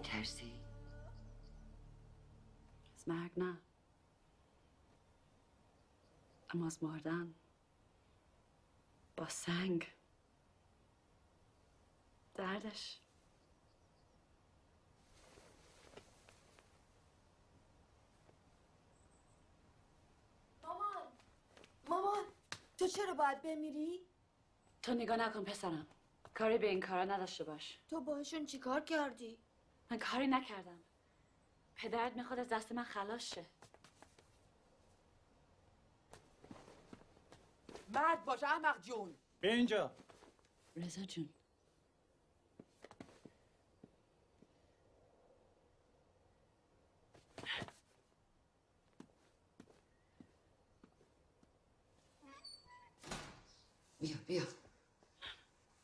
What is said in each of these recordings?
میترسی؟ از مرگ نه. اما از مردن. با سنگ. دردش. مامان! مامان! تو چرا باید بمیری؟ تو نگاه نکن پسرم. کاری به این کارا نداشته باش. تو باهاشون چیکار کردی؟ من کاری نکردم. پدرت می‌خواد از دست من خلاص شه. مرد باش احمق جون. به اینجا. رضا جون. بیا بیا.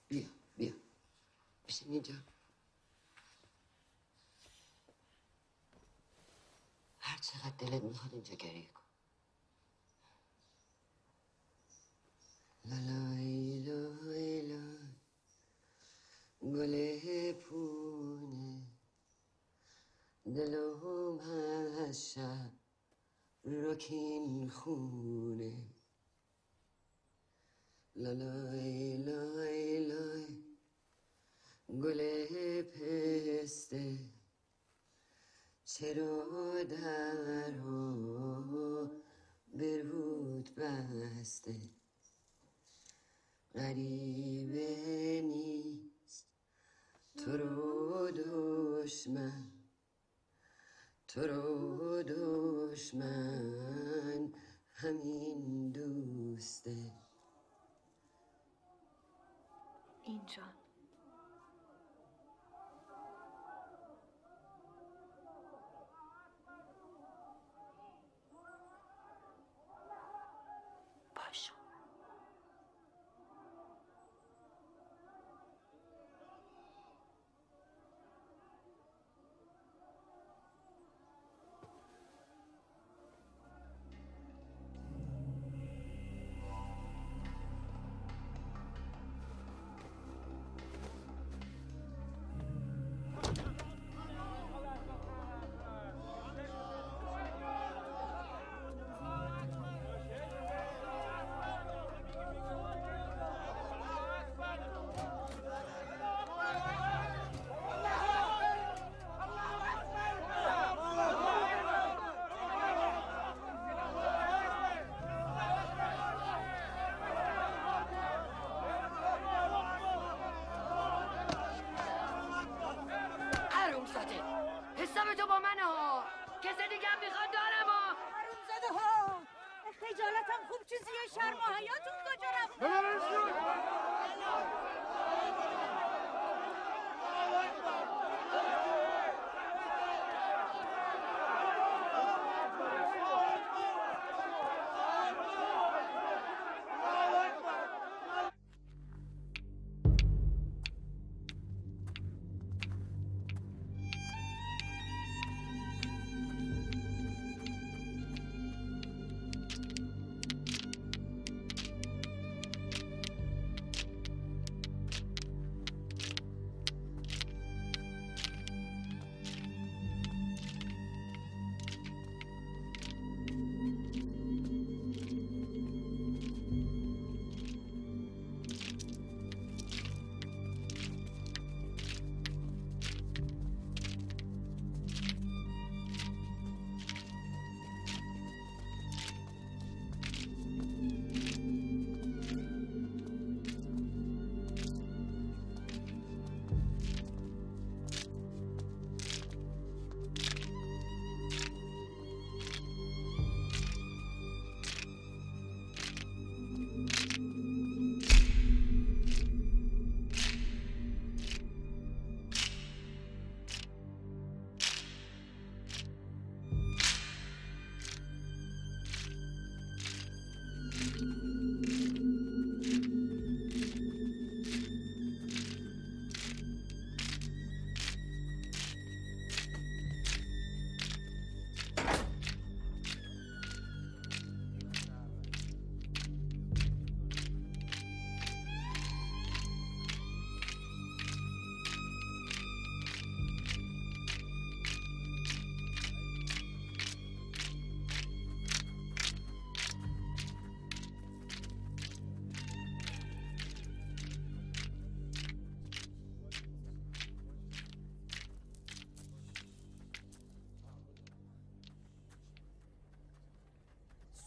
بیا بیا. بشین اینجا. هر چقدر دلت می‌خواد اینجا گریه کن. لالای لای لای گل پونه. دلم از شب رکین خونه. لالای لای لای گل پسته. چرا درها برود بسته؟ غریبه نیست. تو رو دشمن. تو رو دشمن همین دوسته. اینجا. کسی دیگه هم می‌خواد دارم ها حروم زده ها خجالتم خوب چیزیه شرم و حیاتون کجا رفته؟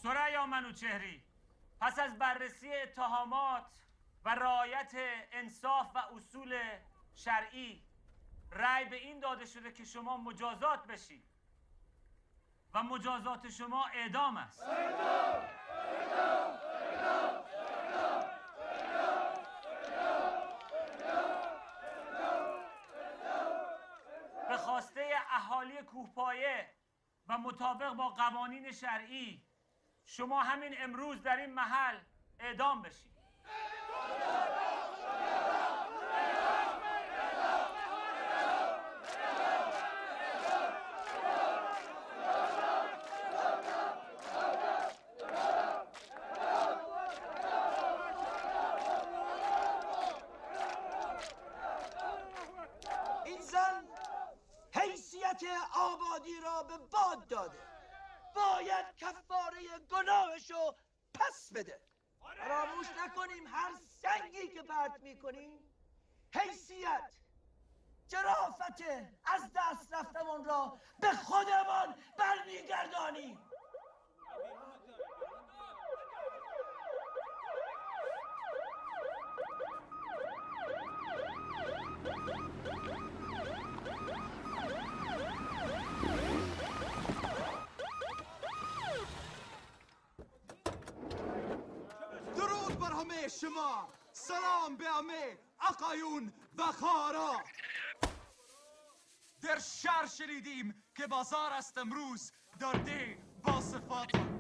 سریا منوچهری پس از بررسی اتهامات و رعایت انصاف و اصول شرعی رأی به این داده شده که شما مجازات بشید و مجازات شما اعدام است. به خواسته اهالی کوهپایه و مطابق با قوانین شرعی شما همین امروز در این محل اعدام بشید آبادی را به باد داده. باید کفاره گناهشو پس بده. فراموش نکنیم هر سنگی که پرت می‌کنیم. حیثیت جرافت از دست رفتمون را به خودمان برمیگردانیم. همه شما. سلام به همه اقایون و خارا. در شهر شنیدیم که بازار است امروز در ده با صفاتان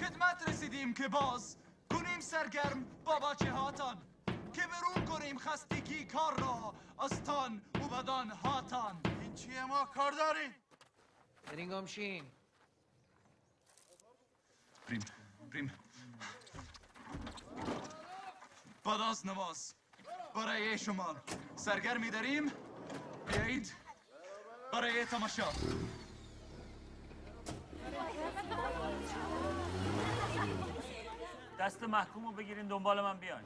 خدمت رسیدیم که باز کنیم سرگرم با بچه هاتان که برون کنیم خستگی کار را از تان و بدان هاتان. این چیه ما کار داریم؟ برین گمشین. بریم بریم. بعد از نماز برای شما. سرگرمی داریم. بیایید. برای تماشا. دست محکوم رو بگیرین دنبال من بیاین.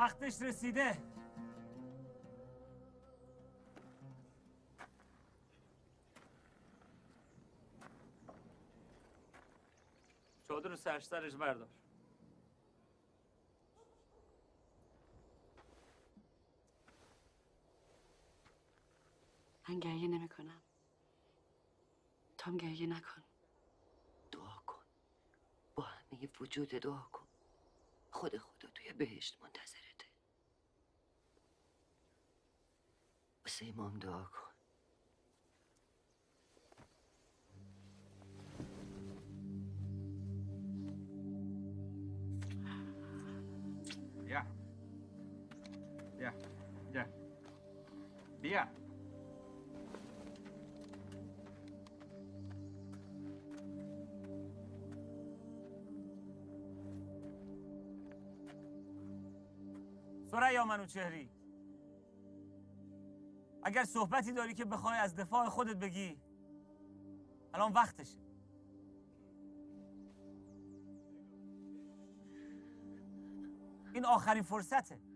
وقتش رسیده. چادر رو سرش سرش بردار. من گریه نمی کنم تو هم گریه نکن. دعا کن. با همه وجود دعا کن. خود خدا توی بهشت منتظرته واسه امام دعا کن بیا بیا بیا بیا سریا منوچهری اگر صحبتی داری که بخوای از دفاع خودت بگی الان وقتشه. این آخرین فرصته.